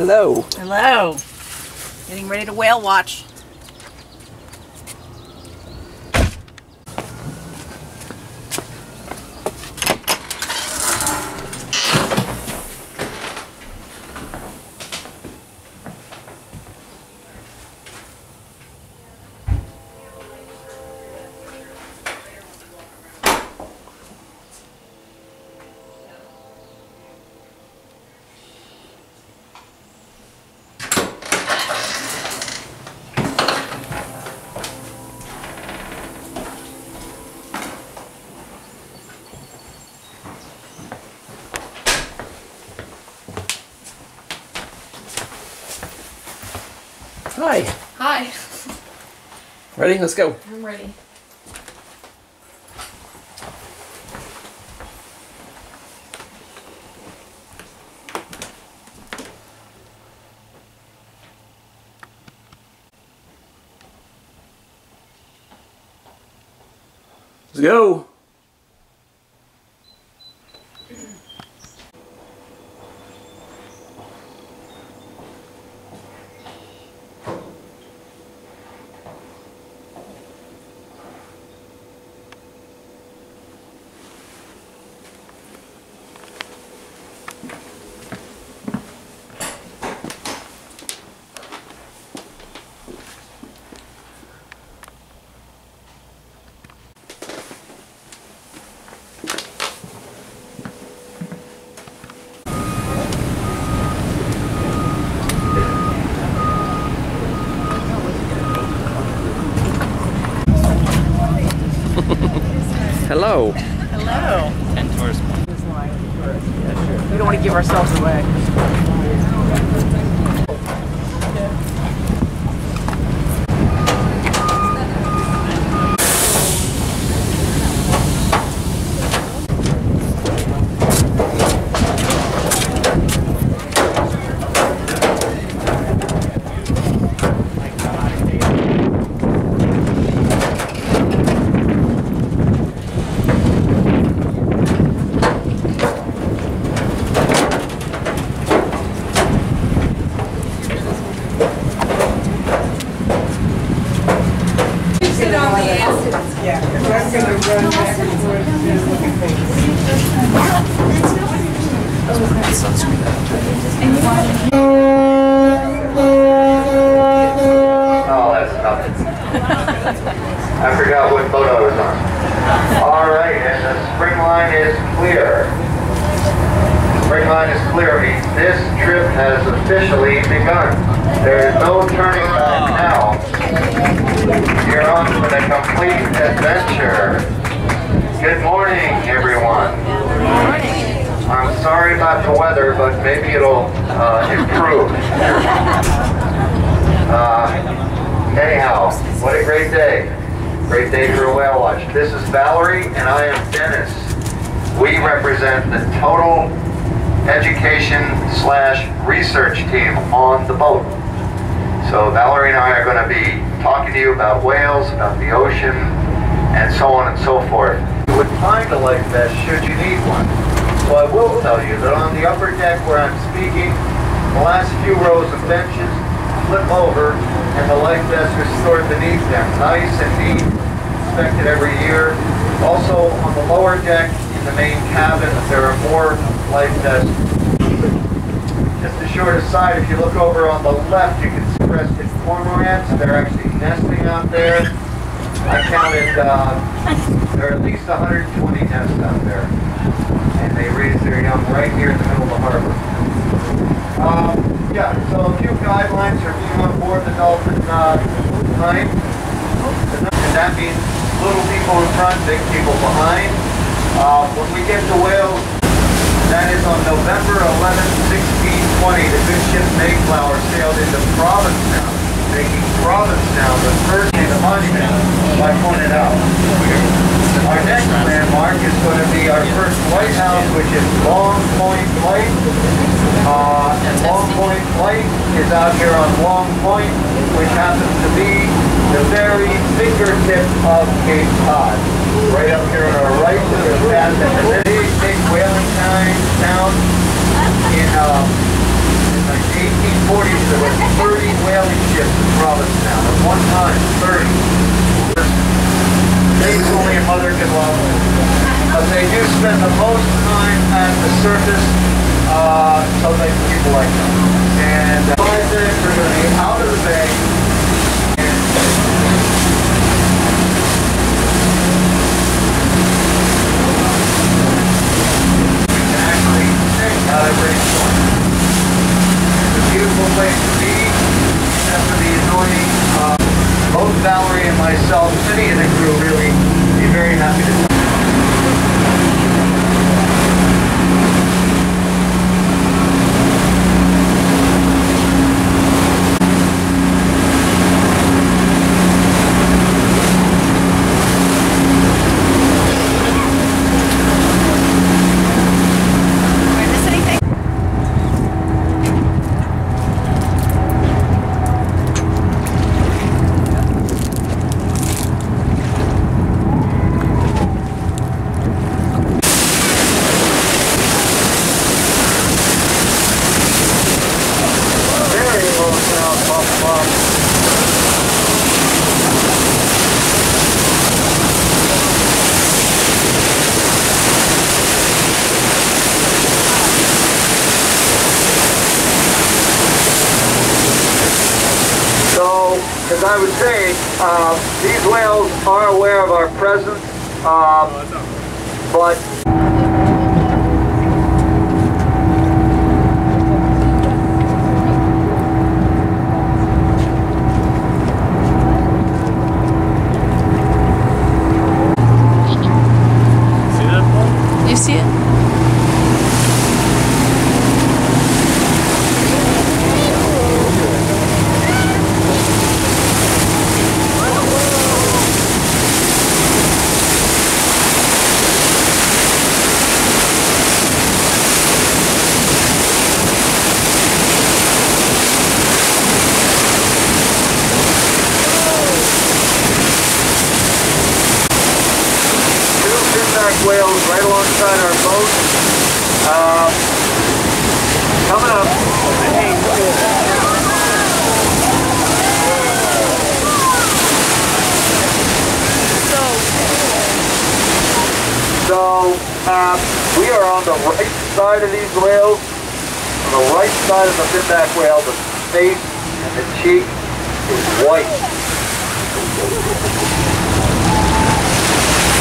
Hello. Hello. Getting ready to whale watch. Hi. Hi. Ready? Let's go. I'm ready. Let's go. Ourselves away. Oh, that's nothing. I forgot what boat I was on. All right, and the spring line is clear. Spring line is clear, this trip has officially begun. There is no turning back now. You're on for the complete adventure. Good morning, everyone. I'm sorry about the weather, but maybe it'll uh, improve. Uh, anyhow, what a great day. Great day for a whale watch. This is Valerie and I am Dennis. We represent the total education slash research team on the boat. So Valerie and I are going to be talking to you about whales, about the ocean, and so on and so forth. You would find a life vest should you need one. So I will tell you that on the upper deck where I'm speaking, the last few rows of benches flip over and the life vests are stored beneath them. Nice and neat, inspected every year. Also on the lower deck in the main cabin, there are more life vests. Just a short aside, if you look over on the left, you can see crested cormorants. They're actually nesting out there. I counted, uh, there are at least 120 nests out there. And they raise their young right here in the middle of the harbor. Um, yeah, so a few guidelines for being on board the Dolphin uh, line. And that means little people in front, big people behind. Uh, when we get to whales, that is on November 11, 1620, the good ship Mayflower sailed into Provincetown, making Provincetown the first in the monument I pointed out. Our next landmark is going to be our first lighthouse, which is Long Point Light. Uh, and Long Point Light is out here on Long Point, which happens to be the very fingertip of Cape Cod. Right up here on our right, we're going to pass town town in, uh, in like 1940s, there were 30 whaling ships in Provincetown. At one time, 30. Days only a mother can love. But they do spend the most time at the surface, uh, so they people like them. And uh, five days, they're going to be out of the bay. and actually check out a great point. It's a beautiful place to be, except for the annoying, uh, both Valerie and myself, any of the crew really, be very happy to Did I miss anything? very low sound pop pop. So, as I would say uh, these whales are aware of our presence, um, but You see it? two finback whales right alongside our boat. Um, coming up. So, uh, we are on the right side of these whales. On the right side of the finback whale, the face and the cheek is white.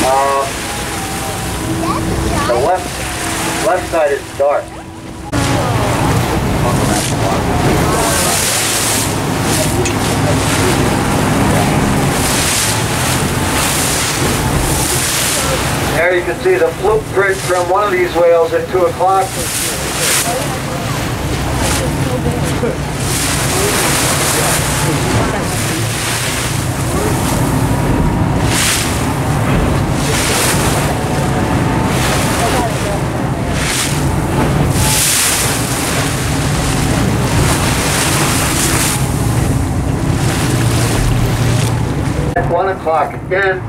Um, the left left side is dark. There you can see the blueprint from one of these whales at 2 o'clock. At 1 o'clock again,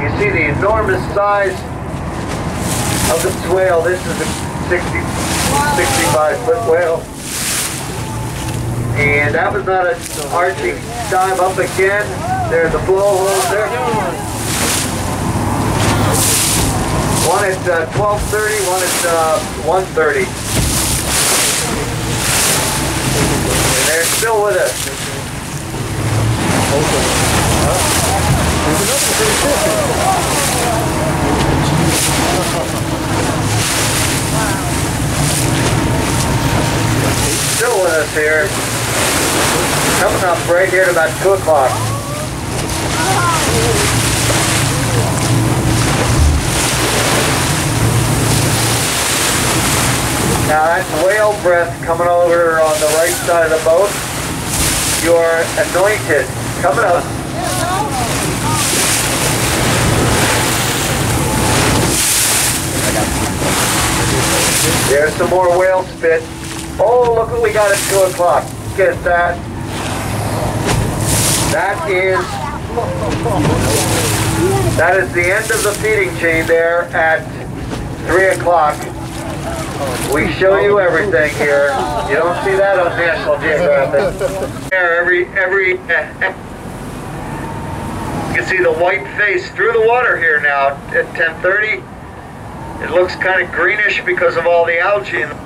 you see the enormous size of this whale. This is a 60, 65 foot whale. And that was not an arching dive up again. There's the blowholes there. One at uh, 12.30, one at uh, 1.30. And they're still with us. Still with us here. Coming up right here at about 2 o'clock. Now that's whale breath coming over on the right side of the boat. You're anointed. Coming up. There's some more whale spit. Oh, look what we got at 2 o'clock. Get that. That is that is the end of the feeding chain there at 3 o'clock. We show you everything here. You don't see that on National Geographic. Every, every, you can see the white face through the water here now at 1030. It looks kind of greenish because of all the algae.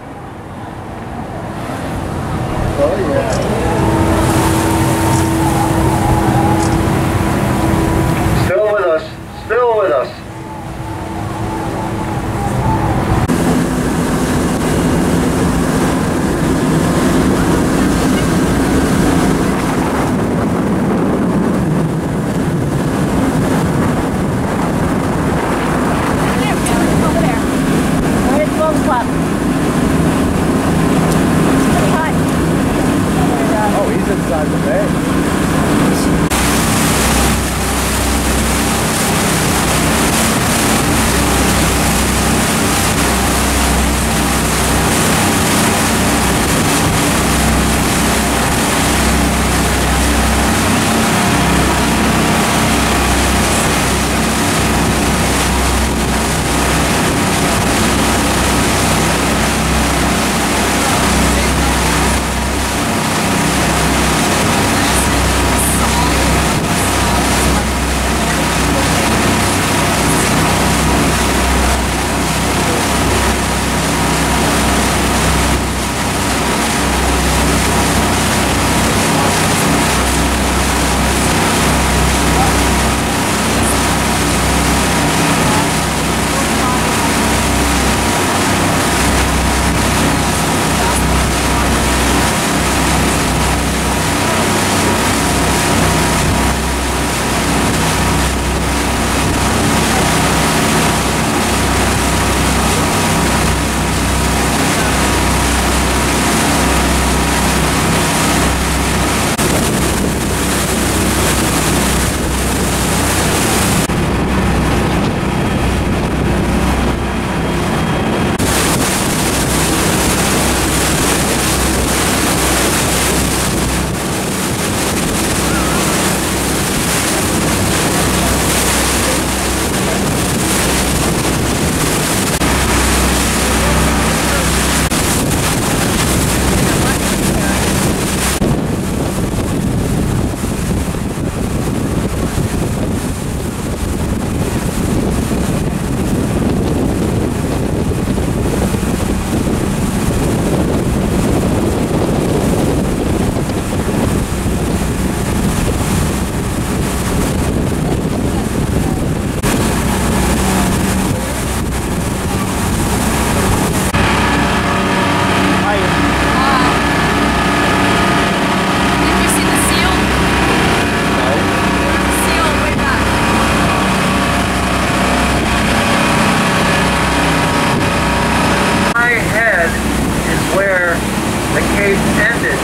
The cave ended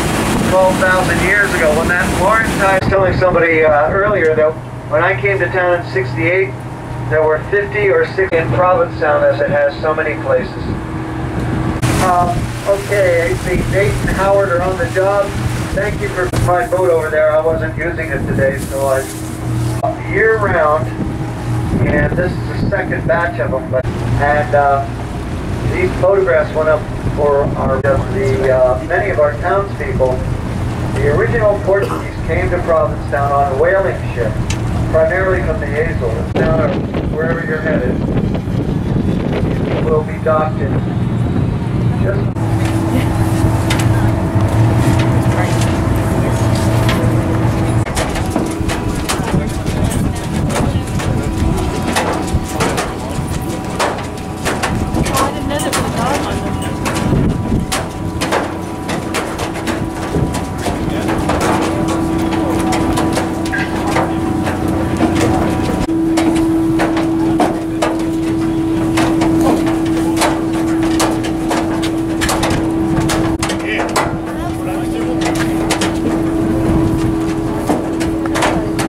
12,000 years ago. When that Laurentide, I was telling somebody uh, earlier that when I came to town in 68, there were 50 or 60 in Provincetown as it has so many places. Um, okay, the Nate and Howard are on the job. Thank you for my boat over there. I wasn't using it today, so I year round, and this is the second batch of them. But and uh, these photographs went up for our the uh, many of our townspeople. The original Portuguese came to Provincetown on a whaling ship, primarily from the Azores. Or wherever you're headed, you will be docked in just